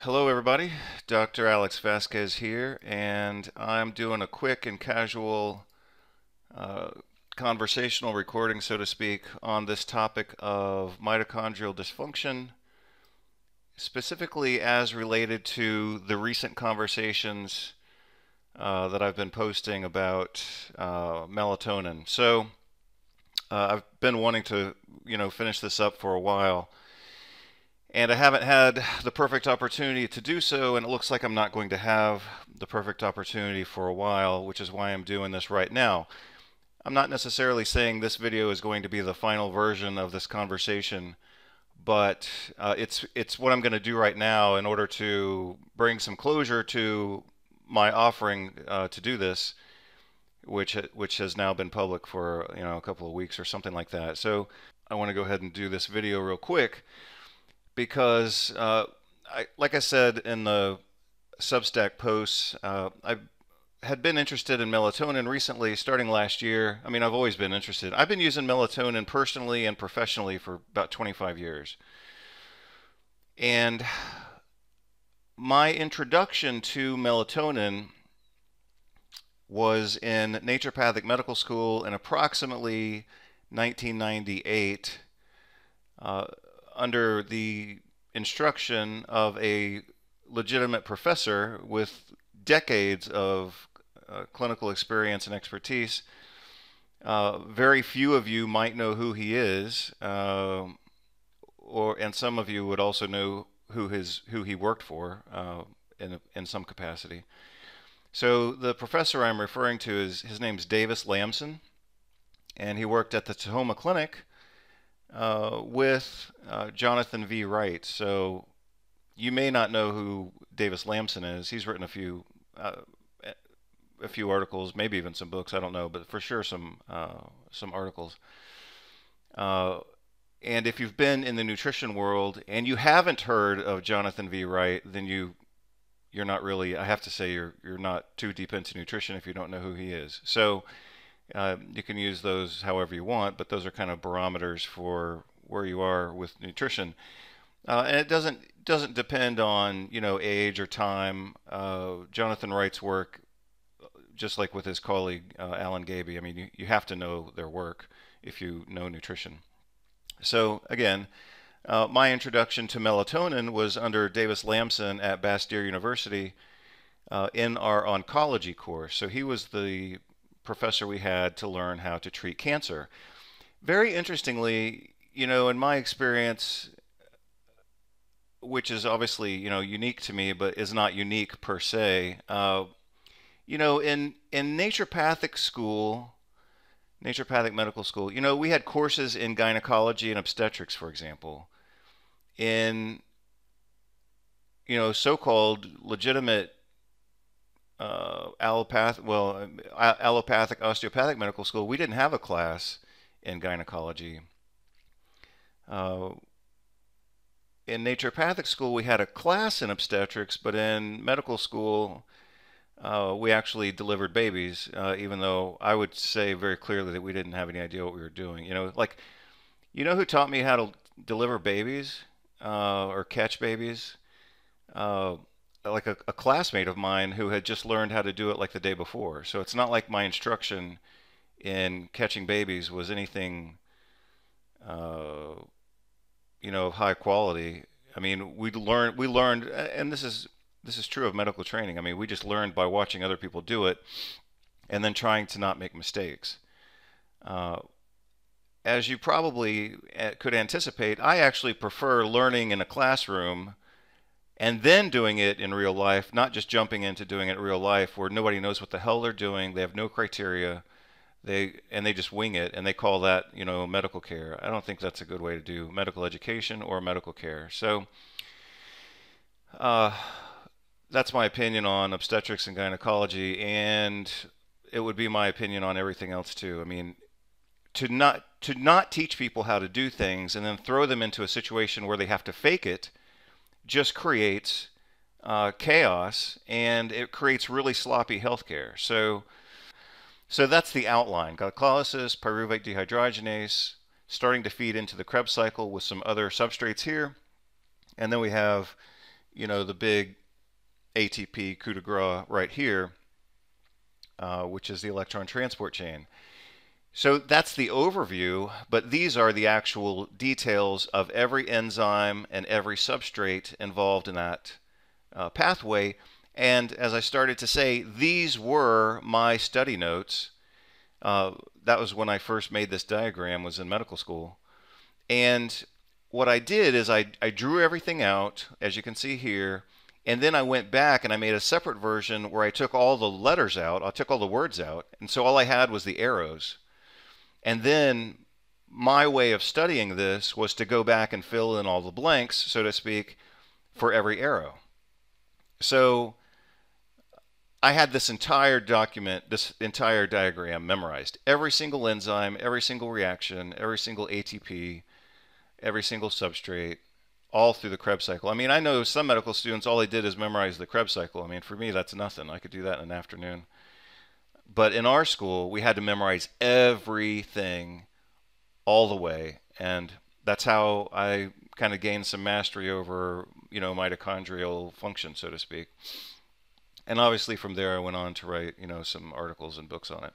Hello, everybody. Dr. Alex Vasquez here, and I'm doing a quick and casual uh, conversational recording, so to speak, on this topic of mitochondrial dysfunction, specifically as related to the recent conversations uh, that I've been posting about uh, melatonin. So, uh, I've been wanting to, you know, finish this up for a while and I haven't had the perfect opportunity to do so, and it looks like I'm not going to have the perfect opportunity for a while, which is why I'm doing this right now. I'm not necessarily saying this video is going to be the final version of this conversation, but uh, it's it's what I'm going to do right now in order to bring some closure to my offering uh, to do this, which which has now been public for you know a couple of weeks or something like that. So I want to go ahead and do this video real quick because, uh, I, like I said in the Substack posts, uh, I had been interested in melatonin recently, starting last year. I mean, I've always been interested. I've been using melatonin personally and professionally for about 25 years. And my introduction to melatonin was in naturopathic medical school in approximately 1998. Uh, under the instruction of a legitimate professor with decades of uh, clinical experience and expertise. Uh, very few of you might know who he is, uh, or and some of you would also know who his who he worked for uh, in in some capacity. So the professor I'm referring to is his name's Davis Lamson, and he worked at the Tahoma Clinic uh, with uh, Jonathan V. Wright. So you may not know who Davis Lamson is. He's written a few uh, a few articles, maybe even some books. I don't know, but for sure some uh, some articles. Uh, and if you've been in the nutrition world and you haven't heard of Jonathan V. Wright, then you you're not really. I have to say you're you're not too deep into nutrition if you don't know who he is. So uh, you can use those however you want, but those are kind of barometers for where you are with nutrition. Uh, and it doesn't doesn't depend on you know age or time. Uh, Jonathan Wright's work, just like with his colleague uh, Alan Gaby. I mean, you, you have to know their work if you know nutrition. So again, uh, my introduction to melatonin was under Davis Lamson at Bastyr University in our oncology course. So he was the professor we had to learn how to treat cancer. Very interestingly, you know, in my experience, which is obviously you know unique to me, but is not unique per se. Uh, you know, in in naturopathic school, naturopathic medical school, you know, we had courses in gynecology and obstetrics, for example. In you know, so-called legitimate uh, allopathic, well, allopathic osteopathic medical school, we didn't have a class in gynecology. Uh, in naturopathic school, we had a class in obstetrics, but in medical school, uh, we actually delivered babies, uh, even though I would say very clearly that we didn't have any idea what we were doing. You know, like, you know who taught me how to deliver babies uh, or catch babies? Like a, a, classmate of mine who had just learned how to do it like the day before. So it's not like my instruction in catching babies was anything, uh, you know, of high quality. I mean, we learned, we learned, and this is this is true of medical training. I mean, we just learned by watching other people do it, and then trying to not make mistakes. Uh, as you probably uh, could anticipate, I actually prefer learning in a classroom and then doing it in real life, not just jumping into doing it real life where nobody knows what the hell they're doing, they have no criteria, they and they just wing it and they call that, you know, medical care. I don't think that's a good way to do medical education or medical care. So uh, that's my opinion on obstetrics and gynecology and it would be my opinion on everything else too. I mean, to not to not teach people how to do things and then throw them into a situation where they have to fake it just creates uh, chaos and it creates really sloppy healthcare. So, so that's the outline. Glycolysis, pyruvate dehydrogenase, starting to feed into the Krebs cycle with some other substrates here. And then we have, you know, the big ATP coup de grace right here, uh, which is the electron transport chain. So that's the overview, but these are the actual details of every enzyme and every substrate involved in that uh, pathway. And as I started to say, these were my study notes. Uh, that was when I first made this diagram, was in medical school. And what I did is I, I drew everything out, as you can see here, and then I went back and I made a separate version where I took all the letters out, I took all the words out, and so all I had was the arrows. And then my way of studying this was to go back and fill in all the blanks, so to speak, for every arrow. So I had this entire document, this entire diagram memorized. Every single enzyme, every single reaction, every single ATP, every single substrate, all through the Krebs cycle. I mean, I know some medical students, all they did is memorize the Krebs cycle. I mean, for me, that's nothing. I could do that in an afternoon. But in our school, we had to memorize everything all the way. And that's how I kind of gained some mastery over, you know, mitochondrial function, so to speak. And obviously from there, I went on to write, you know, some articles and books on it.